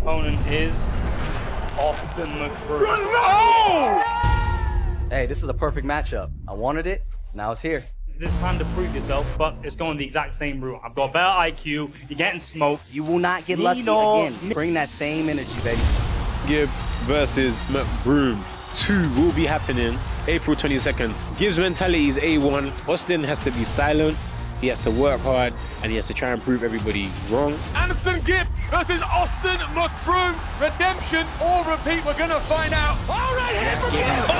opponent is Austin McBroom. Oh! Hey, this is a perfect matchup. I wanted it. Now it's here. It's this time to prove yourself, but it's going the exact same route. I've got better IQ. You're getting smoked. You will not get lucky Nino. again. Bring that same energy, baby. Gib versus McBroom. Two will be happening April 22nd. Gib's mentality is A1. Austin has to be silent. He has to work hard and he has to try and prove everybody wrong. AnEson Gib versus Austin McBroom. Redemption or repeat, we're going to find out. All right, here from